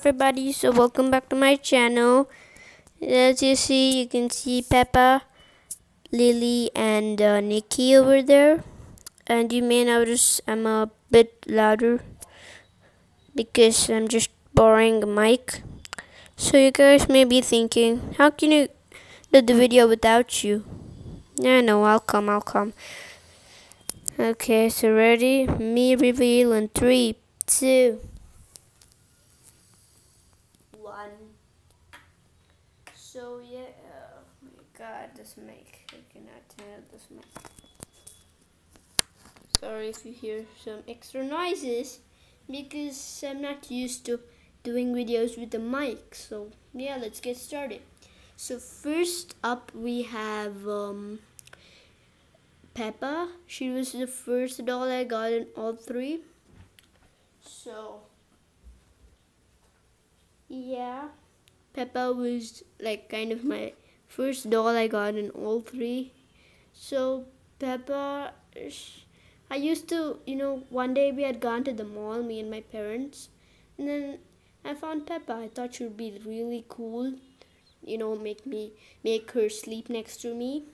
everybody so welcome back to my channel. As you see you can see Peppa Lily and uh, Nikki over there. And you may notice I'm a bit louder because I'm just borrowing a mic. So you guys may be thinking how can you do the video without you? Yeah no I'll come I'll come. Okay so ready? Me reveal in three two So yeah, oh god, this mic, I cannot this mic. Sorry if you hear some extra noises because I'm not used to doing videos with the mic. So yeah, let's get started. So first up we have um, Peppa. She was the first doll I got in all three. So yeah. Peppa was like kind of my first doll I got in all three. So Peppa, I used to, you know, one day we had gone to the mall, me and my parents, and then I found Peppa. I thought she would be really cool, you know, make me make her sleep next to me,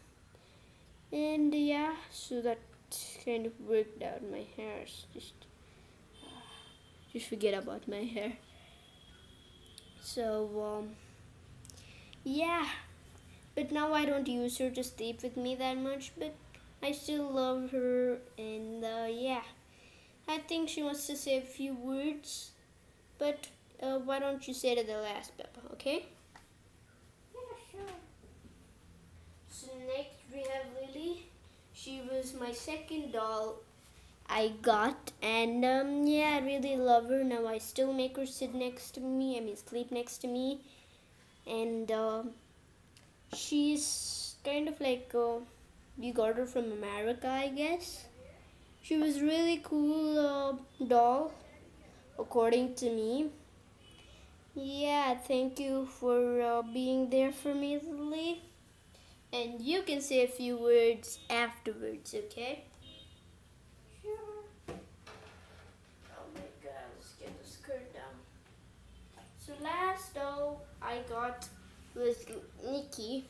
and yeah, so that kind of worked out. My hair just, just forget about my hair. So, um, yeah. But now I don't use her to sleep with me that much, but I still love her, and uh, yeah. I think she wants to say a few words, but uh, why don't you say to the last, Peppa, okay? Yeah, sure. So next we have Lily. She was my second doll I got and um, yeah I really love her now I still make her sit next to me I mean sleep next to me and uh, she's kind of like uh, we got her from America I guess she was really cool uh, doll according to me yeah thank you for uh, being there for me Lily and you can say a few words afterwards okay Sure. Oh my god, let's get the skirt down. So last doll I got was Nikki.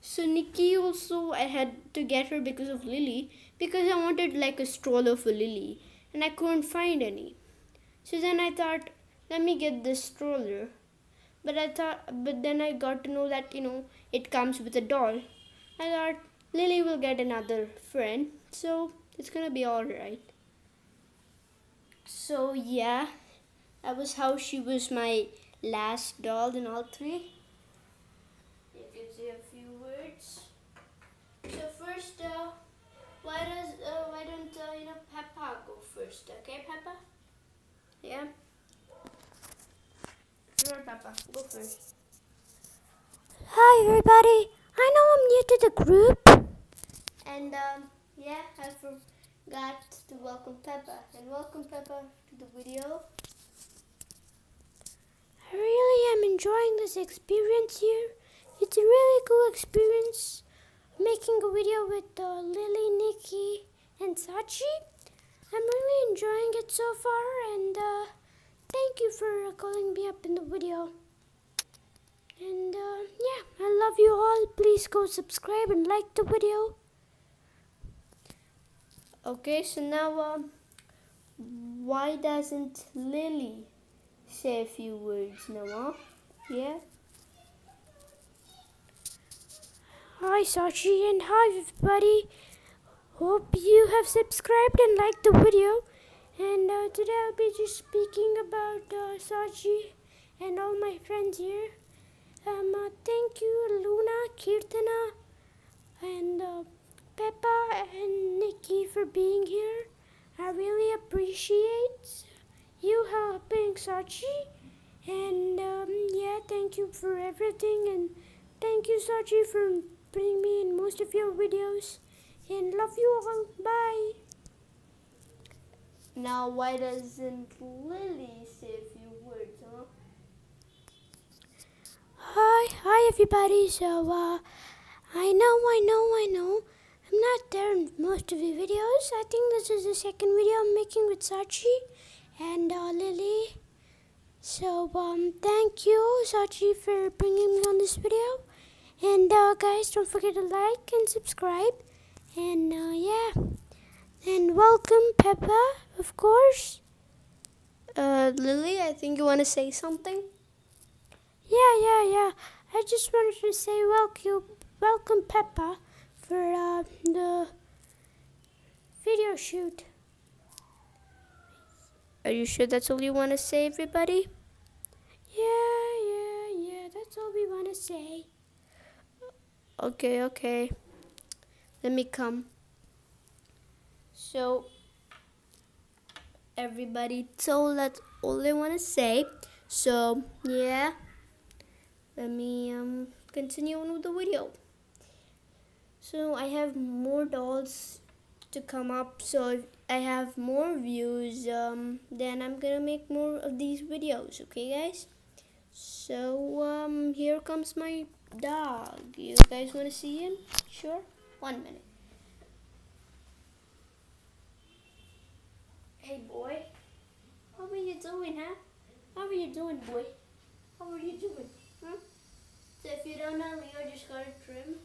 So Nikki also I had to get her because of Lily because I wanted like a stroller for Lily and I couldn't find any. So then I thought let me get this stroller. But I thought but then I got to know that you know it comes with a doll. I thought Lily will get another friend so it's gonna be alright. So yeah that was how she was my last doll in all three. You can say a few words. So first, uh, why does uh, why don't uh, you know Peppa go first? Okay, Peppa. Yeah. Sure, Peppa, go first. Hi, everybody. I know I'm new to the group. And um, yeah, I forgot to welcome Peppa. And welcome Peppa to the video. I really am enjoying this experience here. It's a really cool experience making a video with uh, Lily, Nikki, and Saachi. I'm really enjoying it so far and uh, thank you for calling me up in the video. And uh, yeah, I love you all. Please go subscribe and like the video. Okay, so now um, why doesn't Lily say a few words, Noah. Yeah? Hi, Saachi, and hi, everybody. Hope you have subscribed and liked the video. And uh, today I'll be just speaking about uh, Saachi and all my friends here. Um, uh, thank you, Luna, Kirtana, and uh, Peppa and Nikki for being here. I really appreciate you helping Saachi. And um, yeah, thank you for everything. And thank you, Saachi, for putting me in most of your videos. And love you all. Bye. Now, why doesn't Lily say a few words, huh? Hi, hi everybody. So, uh, I know, I know, I know. I'm not there in most of the videos. I think this is the second video I'm making with Saachi and uh, Lily. So, um, thank you, Saachi, for bringing me on this video. And, uh, guys, don't forget to like and subscribe. And, uh, yeah. And welcome, Peppa, of course. Uh, Lily, I think you want to say something? Yeah, yeah, yeah. I just wanted to say welcome, welcome, Peppa, for, uh, the video shoot. Are you sure that's all you want to say, everybody? Yeah, yeah, yeah. That's all we want to say. Okay, okay. Let me come. So, everybody told that's all they want to say. So, yeah. Let me um, continue on with the video. So, I have more dolls to come up. So, if I have more views, um, then I'm gonna make more of these videos. Okay, guys? So, um, here comes my dog. You guys want to see him? Sure. One minute. Hey, boy. How are you doing, huh? How are you doing, boy? How are you doing? Huh? So, if you don't know, Leo just got a trim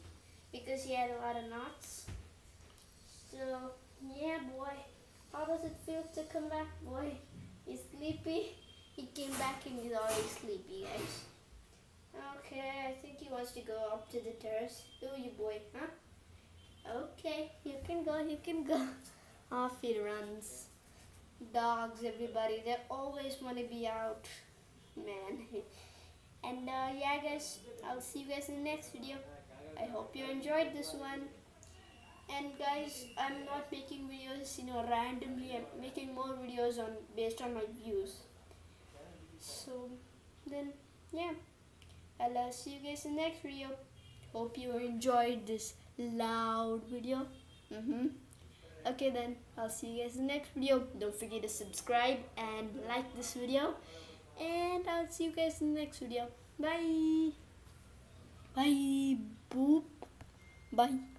because he had a lot of knots. So, yeah, boy. How does it feel to come back, boy? You sleepy? He came back and he's already sleepy, guys. Okay, I think he wants to go up to the terrace. Do you, boy, huh? Okay, you can go, you can go. Off he runs. Dogs, everybody, they always want to be out, man. And uh, yeah, guys, I'll see you guys in the next video. I hope you enjoyed this one. And guys, I'm not making videos, you know, randomly. I'm making more videos on based on my views. So then, yeah. I'll uh, see you guys in the next video. Hope you enjoyed this loud video. Mm-hmm. Okay then, I'll see you guys in the next video. Don't forget to subscribe and like this video. And I'll see you guys in the next video. Bye. Bye. Boop. Bye.